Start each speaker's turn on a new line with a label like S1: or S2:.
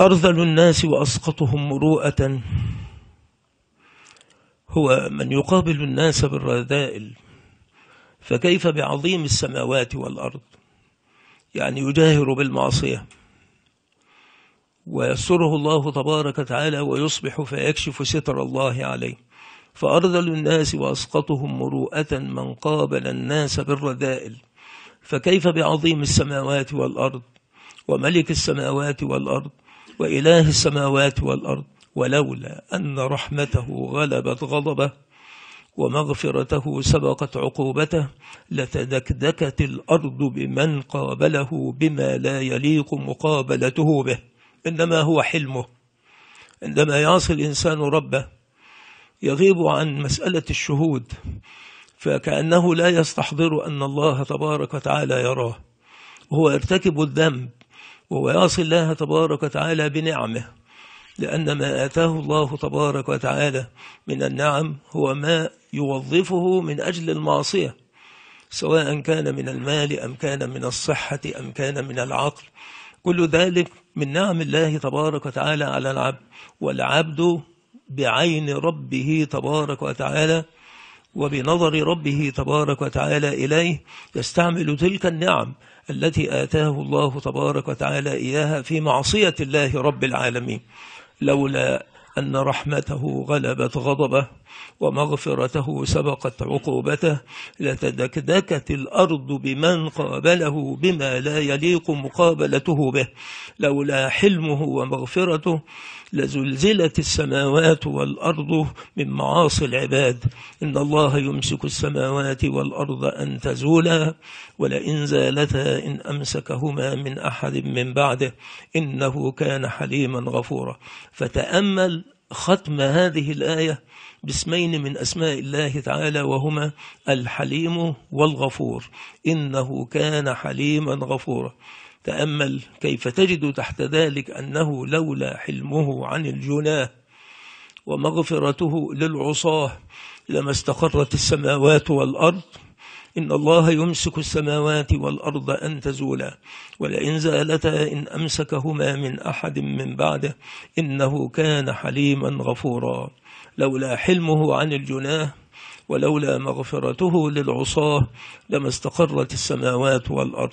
S1: أرذل الناس وأسقطهم مروءة. هو من يقابل الناس بالرذائل فكيف بعظيم السماوات والأرض؟ يعني يجاهر بالمعصية. ويسره الله تبارك وتعالى ويصبح فيكشف ستر الله عليه. فأرذل الناس وأسقطهم مروءة من قابل الناس بالرذائل. فكيف بعظيم السماوات والأرض؟ وملك السماوات والأرض وإله السماوات والأرض ولولا أن رحمته غلبت غضبه ومغفرته سبقت عقوبته لتدكدكت الأرض بمن قابله بما لا يليق مقابلته به. إنما هو حلمه. عندما يعصي الإنسان ربه يغيب عن مسألة الشهود فكأنه لا يستحضر أن الله تبارك وتعالى يراه. هو يرتكب الذنب وهو يعصي الله تبارك وتعالى بنعمه لأن ما آتاه الله تبارك وتعالى من النعم هو ما يوظفه من أجل المعصية سواء كان من المال أم كان من الصحة أم كان من العقل. كل ذلك من نعم الله تبارك وتعالى على العبد والعبد بعين ربه تبارك وتعالى وبنظر ربه تبارك وتعالى إليه يستعمل تلك النعم التي آتاه الله تبارك وتعالى إياها في معصية الله رب العالمين. لولا أن رحمته غلبت غضبه ومغفرته سبقت عقوبته لتدكدكت الأرض بمن قابله بما لا يليق مقابلته به. لولا حلمه ومغفرته لزلزلت السماوات والأرض من معاصي العباد. إن الله يمسك السماوات والأرض أن تزولا ولئن زالتا إن أمسكهما من أحد من بعده إنه كان حليما غفورا. فتأمل ختم هذه الآية باسمين من أسماء الله تعالى وهما الحليم والغفور. إنه كان حليما غفورا. تأمل كيف تجد تحت ذلك أنه لولا حلمه عن الجناه ومغفرته للعصاه لما استقرت السماوات والأرض إن الله يمسك السماوات والأرض أن تزولا ولئن زالتا إن أمسكهما من أحد من بعده إنه كان حليما غفورا. لولا حلمه عن الجناه ولولا مغفرته للعصاه لما استقرت السماوات والأرض.